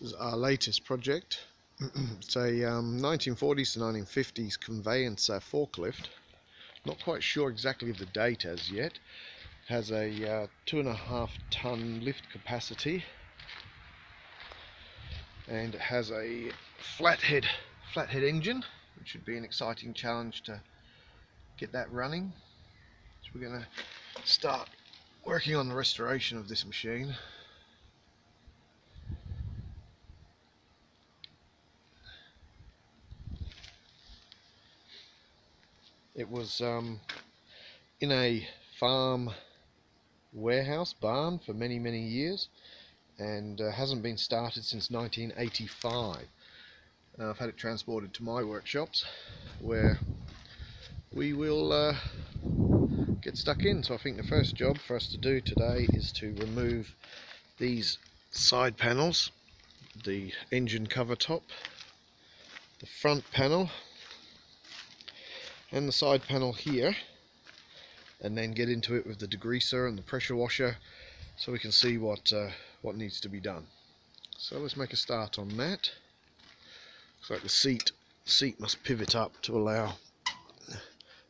This is our latest project. it's a um, 1940s to 1950s conveyancer forklift. Not quite sure exactly of the date as yet. It has a uh, two and a half ton lift capacity and it has a flathead flathead engine which should be an exciting challenge to get that running so we're going to start working on the restoration of this machine it was um, in a farm warehouse barn for many many years and uh, hasn't been started since 1985 uh, I've had it transported to my workshops where we will uh, get stuck in. So I think the first job for us to do today is to remove these side panels the engine cover top the front panel and the side panel here and then get into it with the degreaser and the pressure washer so we can see what uh, what needs to be done. So let's make a start on that. Looks like the seat seat must pivot up to allow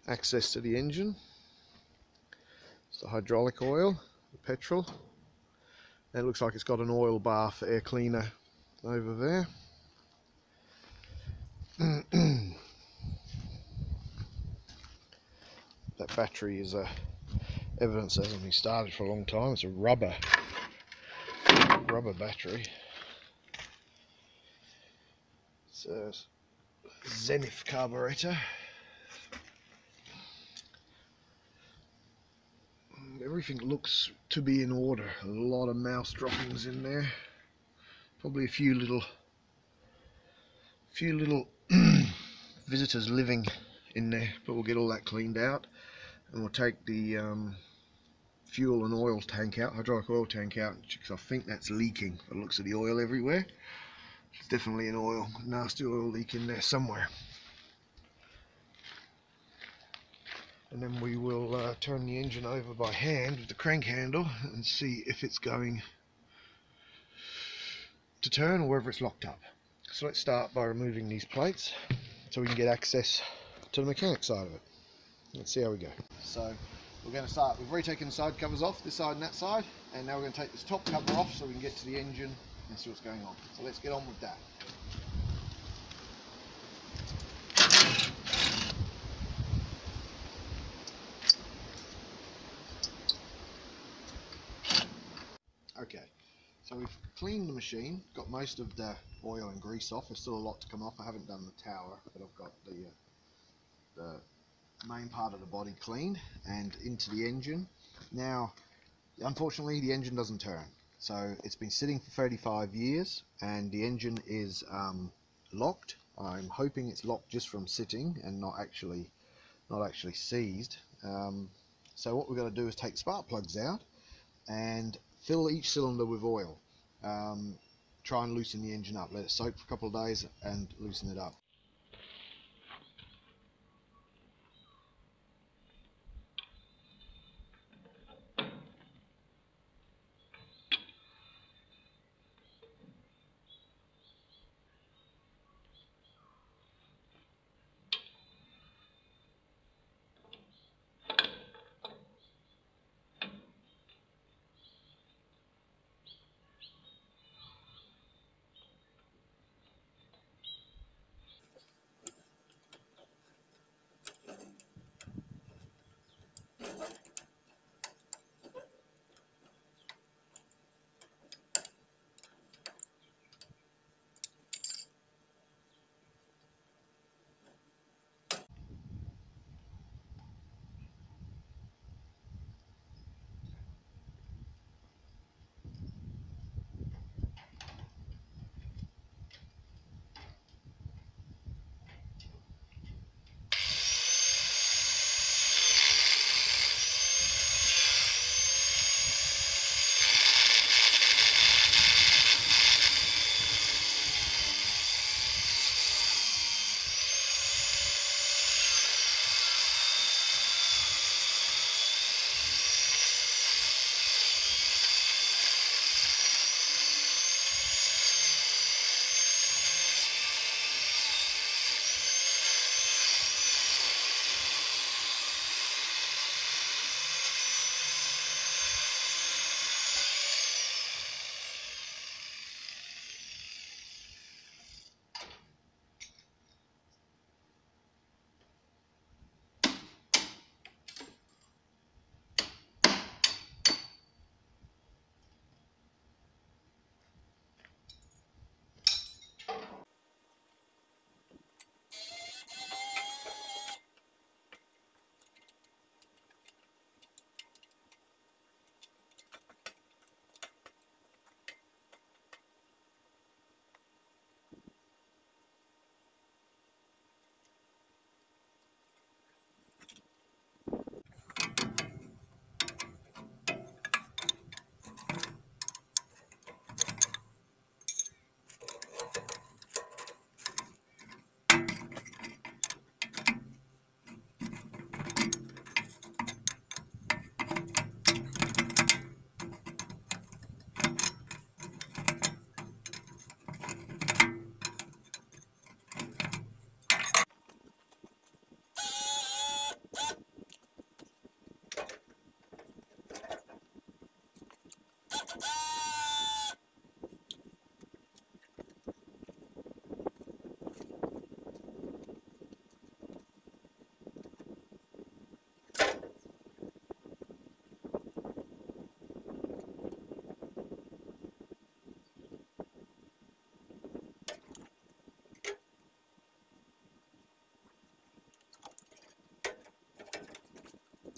access to the engine. It's the hydraulic oil the petrol. It looks like it's got an oil bath air cleaner over there battery is a evidence hasn't been started for a long time. It's a rubber rubber battery. It's a Zenith carburetor. Everything looks to be in order. A lot of mouse droppings in there. Probably a few little few little visitors living in there but we'll get all that cleaned out and we'll take the um, fuel and oil tank out, hydraulic oil tank out because I think that's leaking It looks at the oil everywhere. It's definitely an oil, nasty oil leak in there somewhere. And then we will uh, turn the engine over by hand with the crank handle and see if it's going to turn or whether it's locked up. So let's start by removing these plates so we can get access to the mechanic side of it let's see how we go. So we're going to start, we've retaken the side covers off, this side and that side, and now we're going to take this top cover off so we can get to the engine and see what's going on. So let's get on with that. Okay, so we've cleaned the machine, got most of the oil and grease off. There's still a lot to come off. I haven't done the tower, but I've got the uh, the main part of the body cleaned and into the engine. Now, unfortunately, the engine doesn't turn. So it's been sitting for 35 years and the engine is um, locked. I'm hoping it's locked just from sitting and not actually not actually seized. Um, so what we're going to do is take spark plugs out and fill each cylinder with oil. Um, try and loosen the engine up. Let it soak for a couple of days and loosen it up.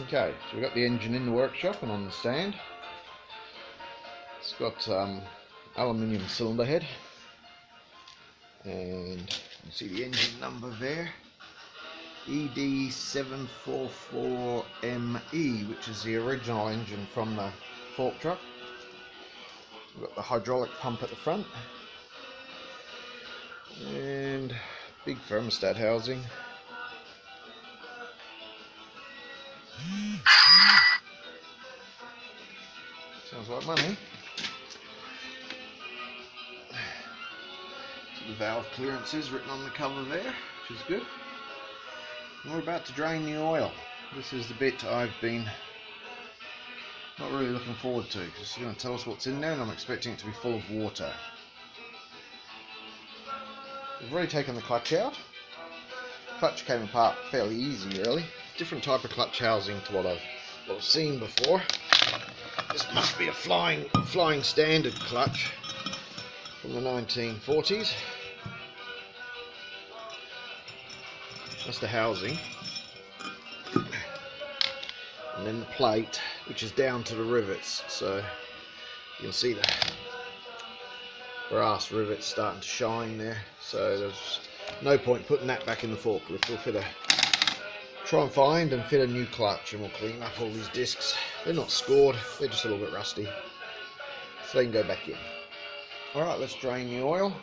Okay, so we've got the engine in the workshop and on the stand. It's got um, aluminium cylinder head and you see the engine number there ED744ME which is the original engine from the fork truck. The hydraulic pump at the front and big thermostat housing Sounds like money. The valve clearances written on the cover there, which is good. And we're about to drain the oil. This is the bit I've been not really looking forward to because it's going to tell us what's in there and I'm expecting it to be full of water. We've already taken the clutch out. Clutch came apart fairly easy really. Different type of clutch housing to what I've, what I've seen before. This must be a flying flying standard clutch from the 1940s. That's the housing. And then the plate, which is down to the rivets. So you can see the brass rivets starting to shine there. So there's no point putting that back in the forklift. We'll fit a try and find and fit a new clutch and we'll clean up all these discs. They're not scored, they're just a little bit rusty. So they can go back in. Alright, let's drain the oil,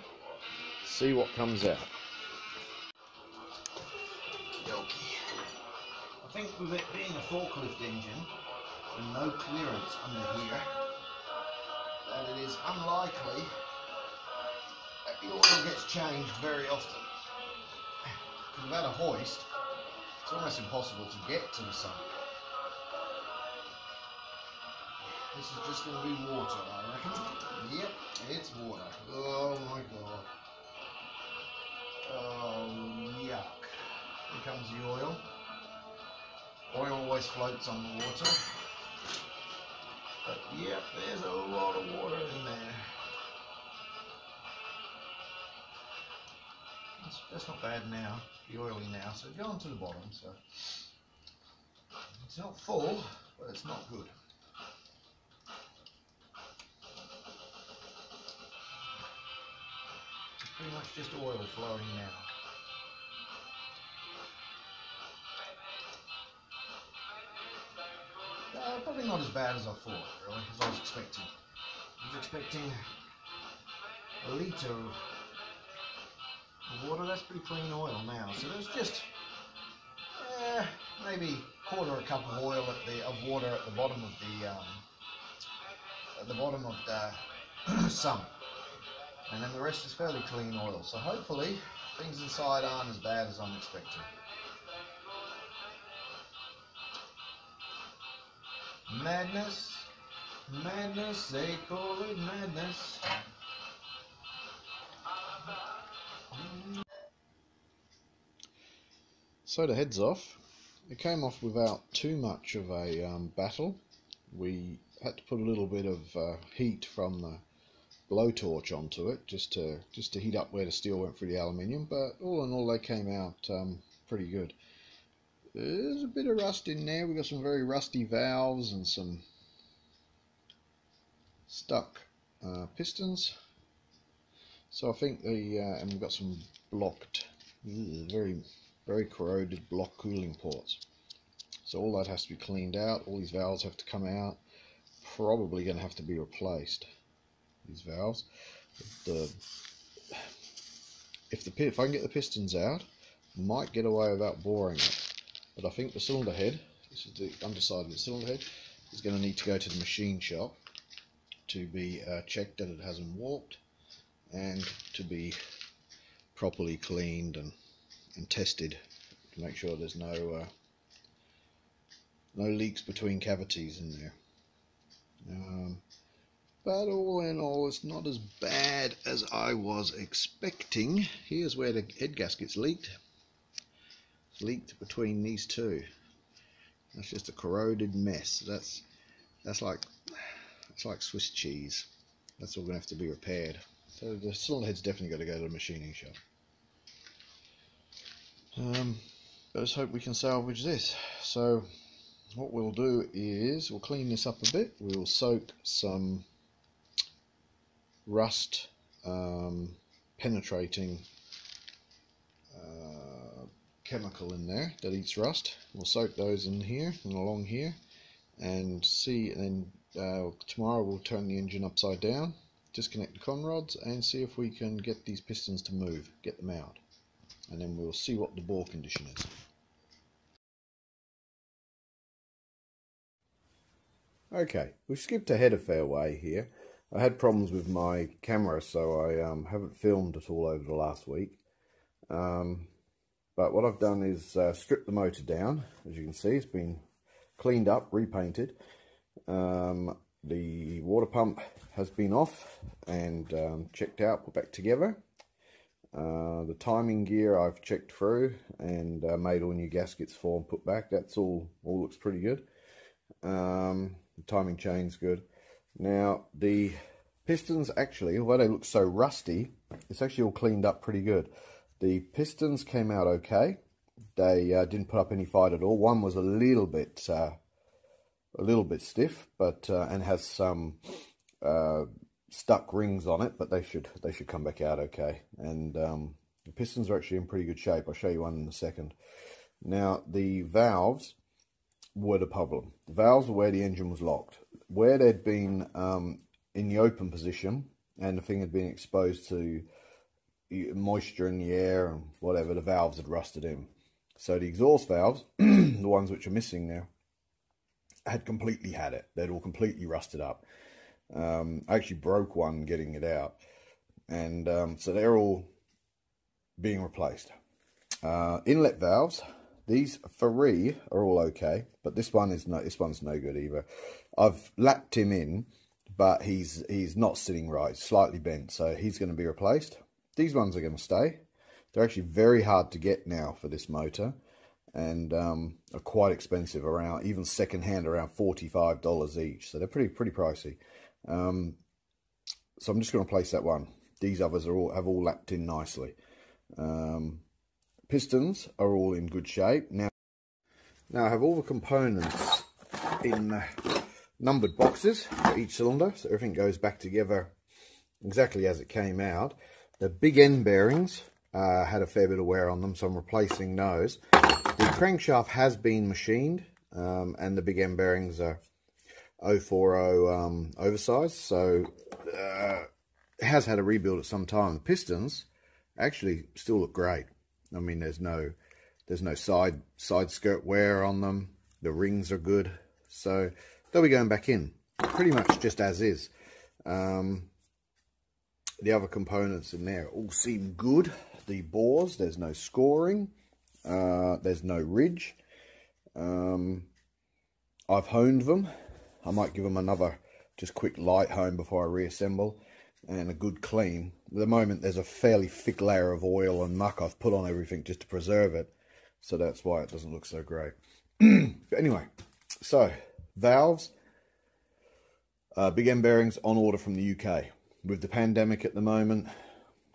see what comes out. I think with it being a forklift engine and no clearance under here, that it is unlikely that the oil gets changed very often. Because without a hoist, it's almost impossible to get to the sump. This is just going to be water, I reckon. Yep, it's water. Oh my god. Oh, yuck. Here comes the oil. Oil always floats on the water. But yep, there's a lot of water in there. That's, that's not bad now, the oily now, so go on to the bottom. So It's not full, but it's not good. It's pretty much just oil flowing now. Uh, probably not as bad as I thought, really, as I was expecting. I was expecting a litre of water. That's pretty clean oil now. So there's just eh, maybe quarter a cup of oil at the of water at the bottom of the um, at the bottom of the sump, and then the rest is fairly clean oil. So hopefully things inside aren't as bad as I'm expecting. Madness, madness, they call it madness. So the head's off. It came off without too much of a um, battle. We had to put a little bit of uh, heat from the blowtorch onto it just to just to heat up where the steel went through the aluminium. But all in all, they came out um, pretty good. There's a bit of rust in there. We've got some very rusty valves and some stuck uh, pistons. So I think the uh, and we've got some blocked, very very corroded block cooling ports. So all that has to be cleaned out. All these valves have to come out. Probably going to have to be replaced. These valves. The if the if I can get the pistons out, might get away without boring it. But I think the cylinder head, this is the underside of the cylinder head, is going to need to go to the machine shop to be uh, checked that it hasn't warped and to be properly cleaned and and tested to make sure there's no uh, no leaks between cavities in there. Um, but all in all, it's not as bad as I was expecting. Here's where the head gasket's leaked. Leaked between these two. That's just a corroded mess. That's that's like that's like Swiss cheese. that's all going to have to be repaired. So the cylinder head's definitely got to go to the machining shop. Um, let's hope we can salvage this. So what we'll do is we'll clean this up a bit. We'll soak some rust um, penetrating chemical in there that eats rust. We'll soak those in here and along here and see and then uh, tomorrow we'll turn the engine upside down disconnect the con rods and see if we can get these pistons to move get them out. And then we'll see what the bore condition is. Okay we've skipped ahead a fair way here. I had problems with my camera so I um, haven't filmed at all over the last week. Um, but what I've done is uh, strip the motor down as you can see it's been cleaned up, repainted. Um, the water pump has been off and um, checked out, put back together. Uh, the timing gear I've checked through and uh, made all new gaskets for and put back. That's all, all looks pretty good. Um, the timing chain's good. Now the pistons actually, although they look so rusty, it's actually all cleaned up pretty good. The pistons came out okay. They uh, didn't put up any fight at all. One was a little bit, uh, a little bit stiff, but uh, and has some uh, stuck rings on it, but they should they should come back out okay. And um, the pistons are actually in pretty good shape. I'll show you one in a second. Now the valves were the problem. The valves were where the engine was locked. Where they'd been um, in the open position and the thing had been exposed to moisture in the air and whatever, the valves had rusted in. So the exhaust valves, the ones which are missing now, had completely had it. They'd all completely rusted up. Um, I actually broke one getting it out. And um, so they're all being replaced. Uh, inlet valves, these three are all okay, but this one is no this one's no good either. I've lapped him in, but he's he's not sitting right, slightly bent, so he's going to be replaced. These ones are going to stay. They're actually very hard to get now for this motor and um, are quite expensive around even second hand around $45 each so they're pretty pretty pricey. Um, so I'm just going to place that one. These others are all have all lapped in nicely. Um, pistons are all in good shape. Now now I have all the components in numbered boxes for each cylinder so everything goes back together exactly as it came out the big end bearings uh, had a fair bit of wear on them, so I'm replacing those. The crankshaft has been machined, um, and the big end bearings are 040 um, oversized, so uh, it has had a rebuild at some time. The pistons actually still look great. I mean, there's no there's no side side skirt wear on them. The rings are good, so they'll be going back in pretty much just as is. Um, the other components in there all seem good the bores. There's no scoring. Uh, there's no ridge. Um, I've honed them. I might give them another just quick light hone before I reassemble and a good clean. At the moment there's a fairly thick layer of oil and muck I've put on everything just to preserve it. So that's why it doesn't look so great. but anyway, so valves, uh, big end bearings on order from the UK. With the pandemic at the moment,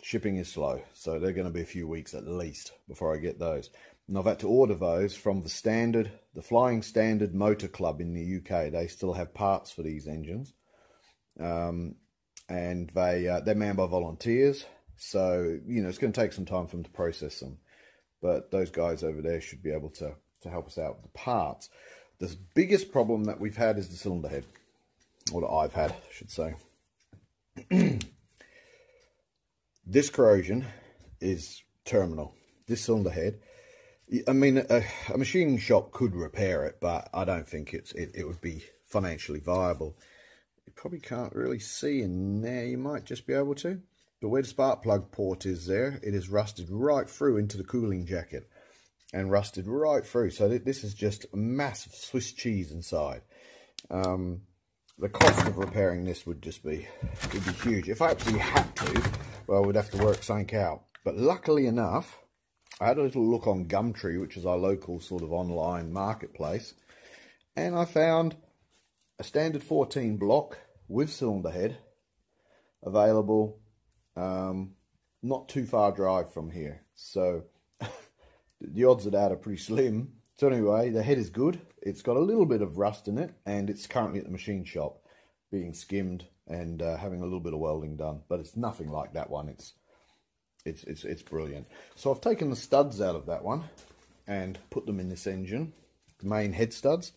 shipping is slow, so they're going to be a few weeks at least before I get those. And I've had to order those from the standard, the Flying Standard Motor Club in the UK. They still have parts for these engines, um, and they uh, they're manned by volunteers. So you know it's going to take some time for them to process them, but those guys over there should be able to to help us out with the parts. The biggest problem that we've had is the cylinder head, or that I've had, I should say. This corrosion is terminal. This cylinder head, I mean, a, a machining shop could repair it, but I don't think it's it, it would be financially viable. You probably can't really see in there. You might just be able to. But where the spark plug port is there, it is rusted right through into the cooling jacket and rusted right through. So this is just a massive Swiss cheese inside. Um, the cost of repairing this would just be would be huge. If I actually had to, well, we'd have to work something out. But luckily enough, I had a little look on Gumtree, which is our local sort of online marketplace, and I found a standard 14 block with cylinder head available. Um, not too far drive from here, so the odds of that are pretty slim. So anyway, the head is good. It's got a little bit of rust in it, and it's currently at the machine shop being skimmed and uh, having a little bit of welding done. But it's nothing like that one. It's it's it's it's brilliant. So I've taken the studs out of that one and put them in this engine, the main head studs,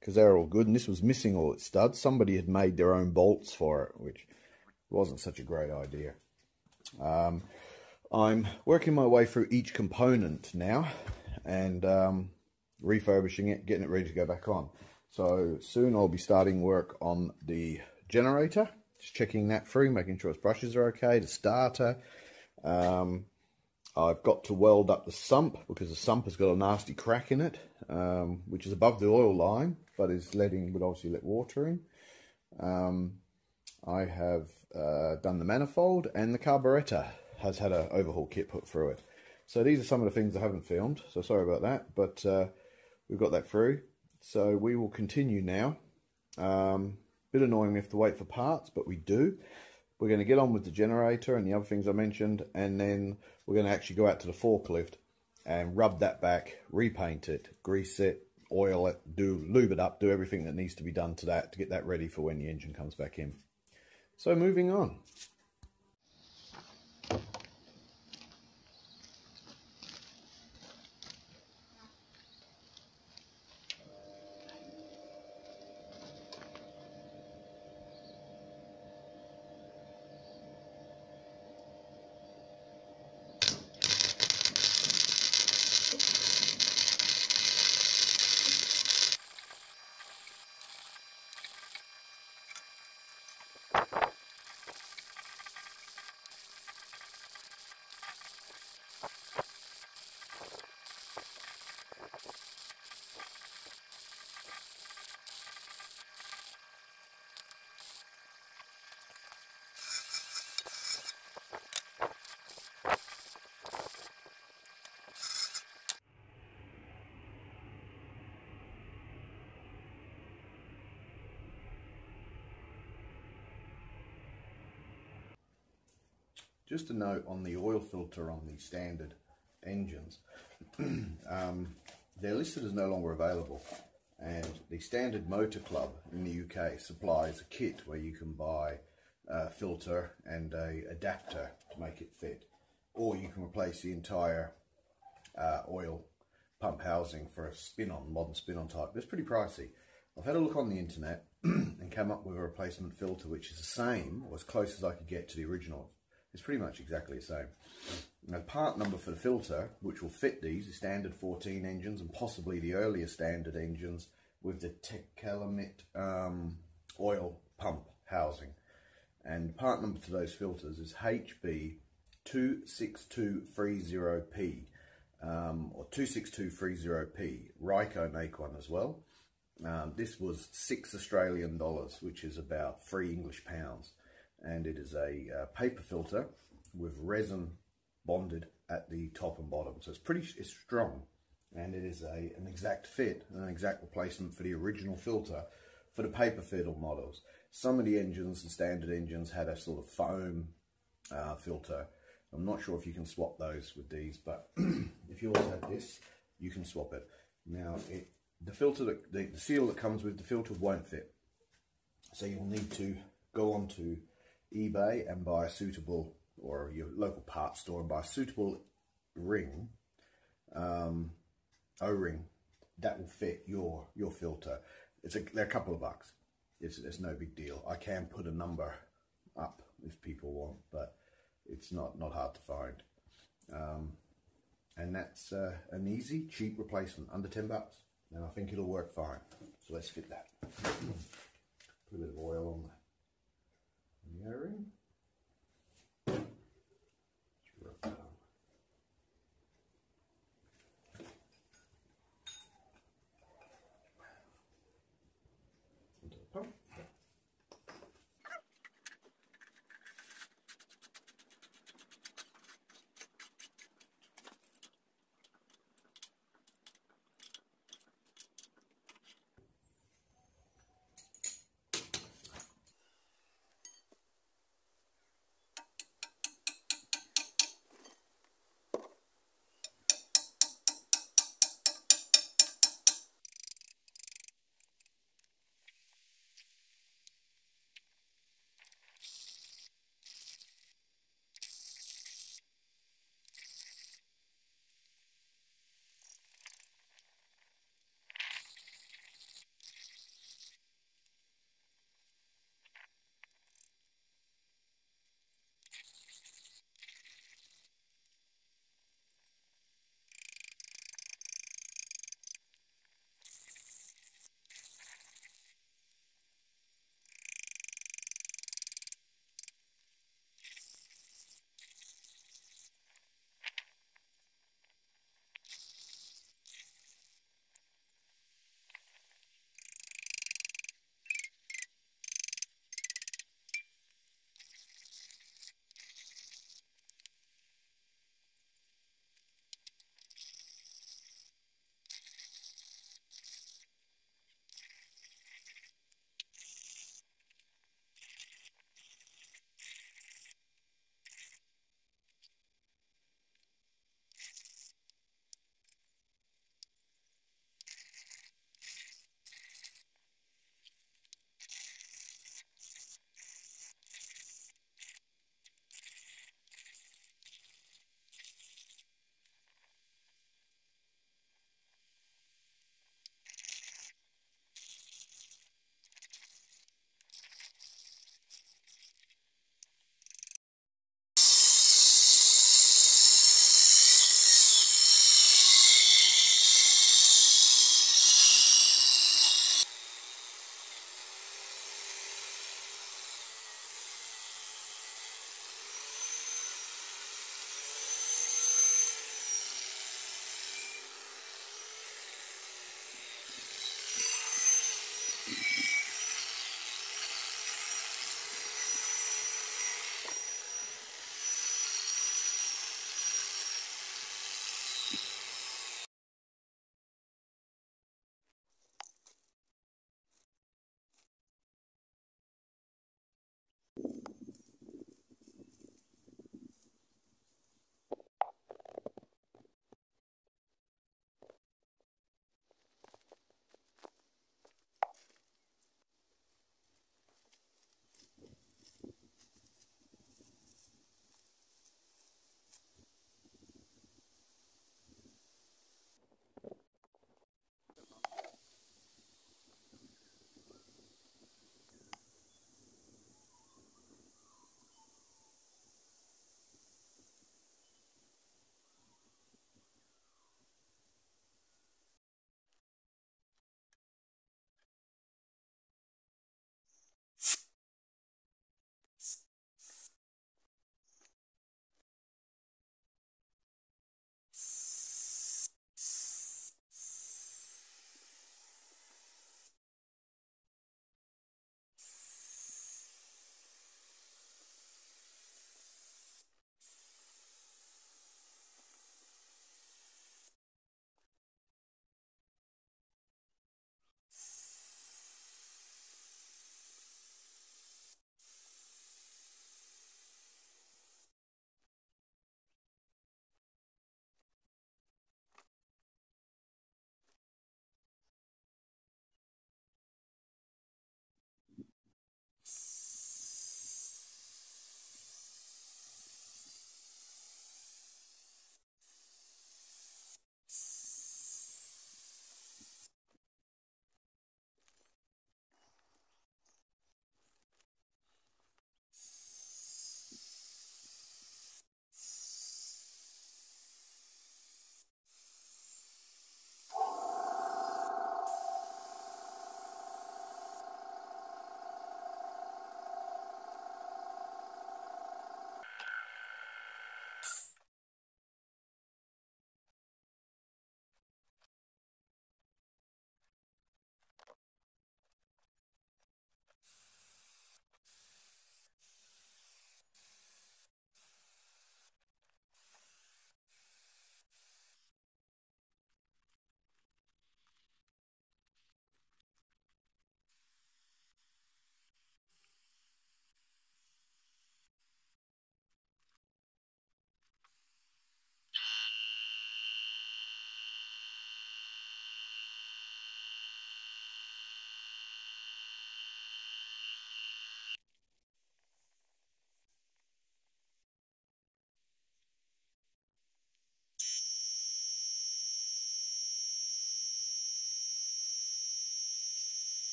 because they're all good. And this was missing all its studs. Somebody had made their own bolts for it, which wasn't such a great idea. Um, I'm working my way through each component now and um, refurbishing it, getting it ready to go back on. So soon I'll be starting work on the generator, just checking that through, making sure its brushes are okay, the starter. Um, I've got to weld up the sump because the sump has got a nasty crack in it, um, which is above the oil line, but is letting, would obviously let water in. Um, I have uh, done the manifold and the carburetor has had an overhaul kit put through it. So these are some of the things I haven't filmed, so sorry about that, but uh, we've got that through. So we will continue now. Um, bit annoying we have to wait for parts, but we do. We're going to get on with the generator and the other things I mentioned, and then we're going to actually go out to the forklift and rub that back, repaint it, grease it, oil it, do lube it up, do everything that needs to be done to that to get that ready for when the engine comes back in. So moving on. Just a note on the oil filter on the standard engines. um, they're listed as no longer available and the Standard Motor Club in the UK supplies a kit where you can buy a filter and a adapter to make it fit or you can replace the entire uh, oil pump housing for a spin-on, modern spin-on type. It's pretty pricey. I've had a look on the internet and come up with a replacement filter which is the same or as close as I could get to the original it's pretty much exactly the same. Now, the part number for the filter, which will fit these, the standard 14 engines and possibly the earlier standard engines with the Tecalemit um, oil pump housing. And part number to those filters is HB26230P um, or 26230P. Ryco make one as well. Um, this was six Australian dollars, which is about three English pounds and it is a uh, paper filter with resin bonded at the top and bottom. So it's pretty it's strong and it is a an exact fit an exact replacement for the original filter for the paper fiddle models. Some of the engines and standard engines had a sort of foam uh, filter. I'm not sure if you can swap those with these, but if you also have this, you can swap it. Now, it, the filter, that, the, the seal that comes with the filter won't fit. So you'll need to go on to eBay and buy a suitable, or your local parts store and buy a suitable ring, um, O-ring, that will fit your your filter. It's a, they're a couple of bucks. It's, it's no big deal. I can put a number up if people want, but it's not, not hard to find. Um, and that's uh, an easy, cheap replacement, under 10 bucks. And I think it'll work fine. So let's fit that. Put a bit of oil on there herring.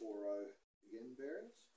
4 uh, again bearings.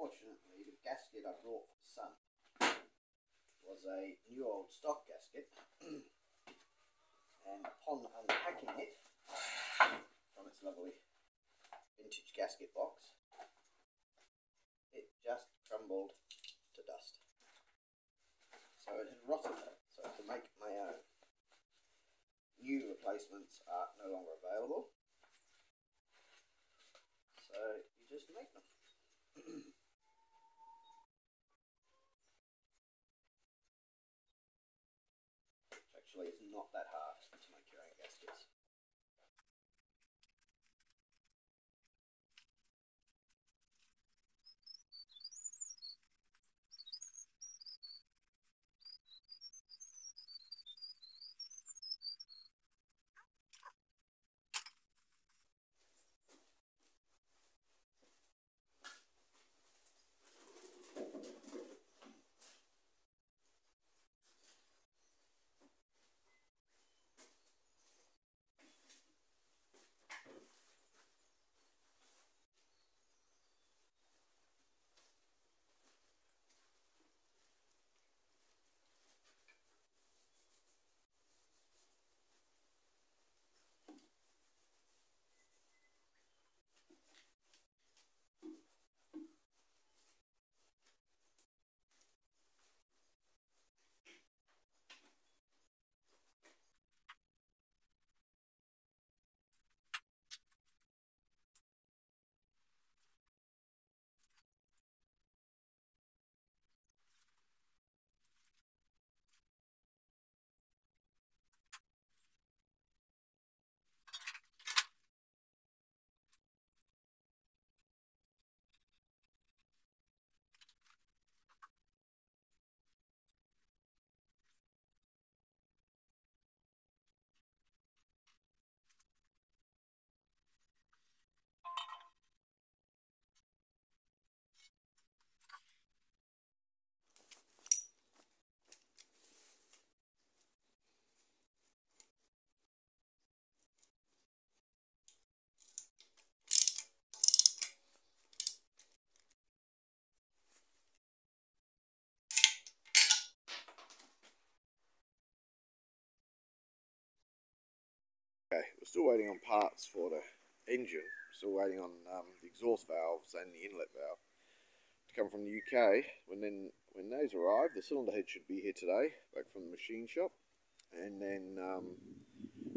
Unfortunately, the gasket I brought for the son was a new old stock gasket, and upon unpacking it from its lovely vintage gasket box, it just crumbled to dust. So it had rotted, so to make my own. New replacements are no longer available, so you just make them. Actually, it's not that hard still waiting on parts for the engine. Still waiting on um, the exhaust valves and the inlet valve to come from the UK. When then when those arrive, the cylinder head should be here today, back from the machine shop, and then um,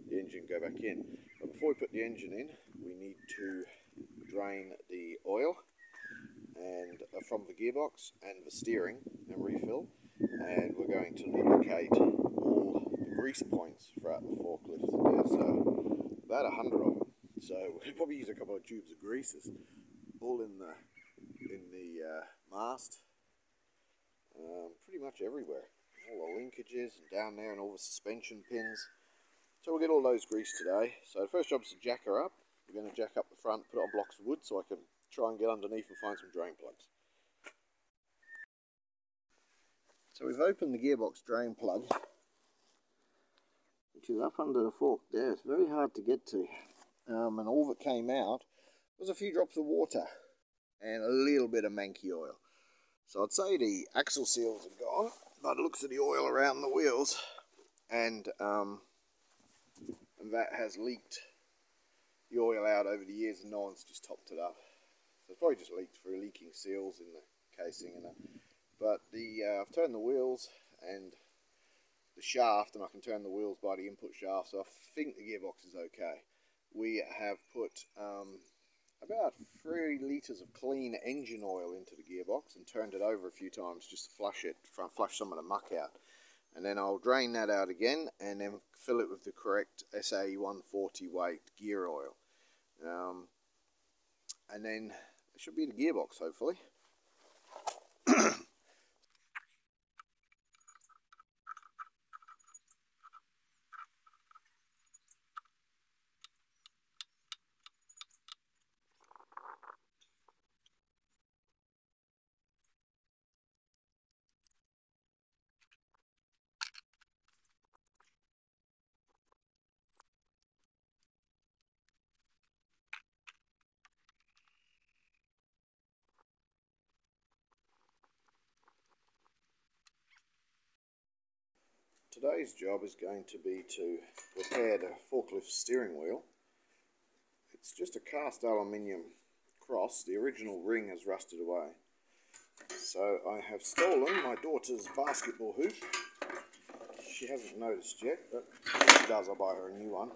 the engine go back in. But before we put the engine in, we need to drain the oil and uh, from the gearbox and the steering and refill. And we're going to lubricate all the grease points throughout the forklift. There's uh, about a hundred of them, so we'll probably use a couple of tubes of greases, all in the in the uh, mast, um, pretty much everywhere. All the linkages and down there, and all the suspension pins. So we'll get all those greased today. So the first job is to jack her up. We're going to jack up the front, put it on blocks of wood, so I can try and get underneath and find some drain plugs. So we've opened the gearbox drain plug, which is up under the fork there. It's very hard to get to. Um, and all that came out was a few drops of water and a little bit of manky oil. So I'd say the axle seals are gone, but looks at the oil around the wheels and, um, and that has leaked the oil out over the years and no one's just topped it up. So it's probably just leaked through leaking seals in the casing and that. But the uh, I've turned the wheels and the shaft, and I can turn the wheels by the input shaft, so I think the gearbox is okay. We have put um, about three litres of clean engine oil into the gearbox and turned it over a few times just to flush it, flush some of the muck out. And then I'll drain that out again and then fill it with the correct SAE 140 weight gear oil. Um, and then it should be in the gearbox hopefully. today's job is going to be to repair the forklift steering wheel. It's just a cast aluminium cross. The original ring has rusted away. So I have stolen my daughter's basketball hoop. She hasn't noticed yet, but when she does, I'll buy her a new one.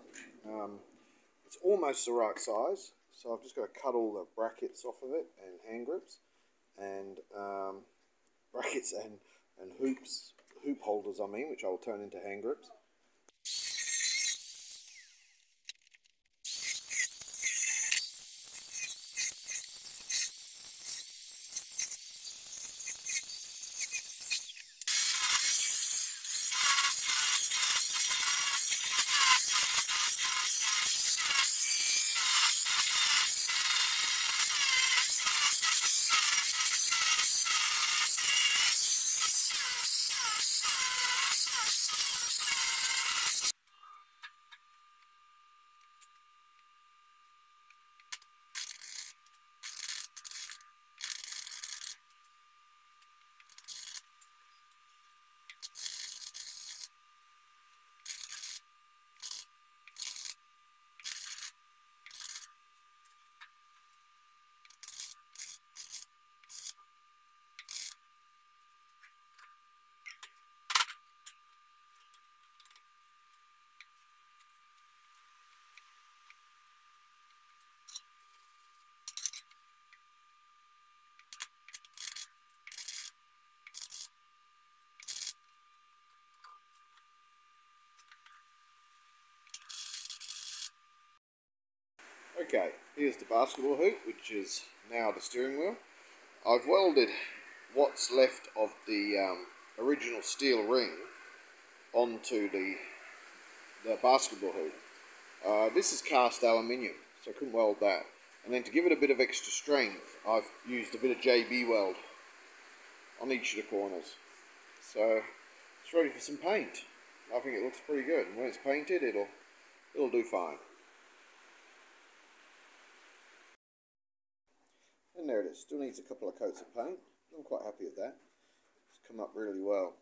Um, it's almost the right size, so I've just got to cut all the brackets off of it and hand grips and um, brackets and, and hoops hoop holders, I mean, which I will turn into hand grips. Okay, here's the basketball hoop, which is now the steering wheel. I've welded what's left of the um, original steel ring onto the, the basketball hoop. Uh, this is cast aluminium, so I couldn't weld that. And then to give it a bit of extra strength, I've used a bit of JB weld on each of the corners. So it's ready for some paint. I think it looks pretty good. And when it's painted, it'll it'll do fine. And there it is. Still needs a couple of coats of paint. I'm quite happy with that. It's come up really well.